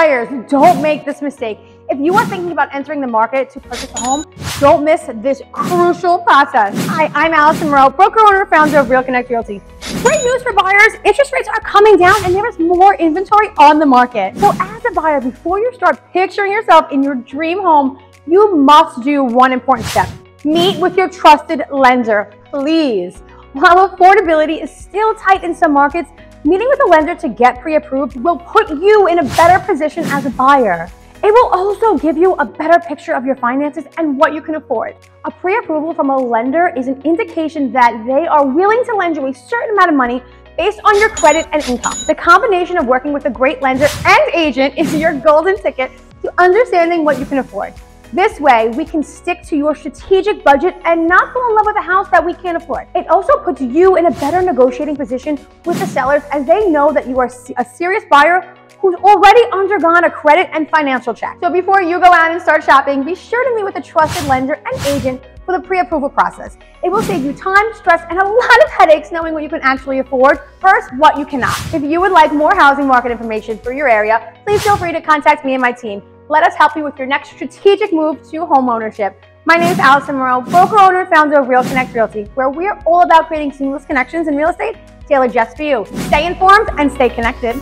Buyers, don't make this mistake. If you are thinking about entering the market to purchase a home, don't miss this crucial process. Hi, I'm Allison Mireau, broker owner founder of Real Connect Realty. Great news for buyers, interest rates are coming down and there is more inventory on the market. So as a buyer, before you start picturing yourself in your dream home, you must do one important step. Meet with your trusted lender, please. While affordability is still tight in some markets, Meeting with a lender to get pre-approved will put you in a better position as a buyer. It will also give you a better picture of your finances and what you can afford. A pre-approval from a lender is an indication that they are willing to lend you a certain amount of money based on your credit and income. The combination of working with a great lender and agent is your golden ticket to understanding what you can afford. This way, we can stick to your strategic budget and not fall in love with a house that we can't afford. It also puts you in a better negotiating position with the sellers as they know that you are a serious buyer who's already undergone a credit and financial check. So before you go out and start shopping, be sure to meet with a trusted lender and agent for the pre-approval process. It will save you time, stress, and a lot of headaches knowing what you can actually afford versus what you cannot. If you would like more housing market information for your area, please feel free to contact me and my team. Let us help you with your next strategic move to home ownership. My name is Allison Mireau, broker owner and founder of Real Connect Realty, where we're all about creating seamless connections in real estate tailored just for you. Stay informed and stay connected.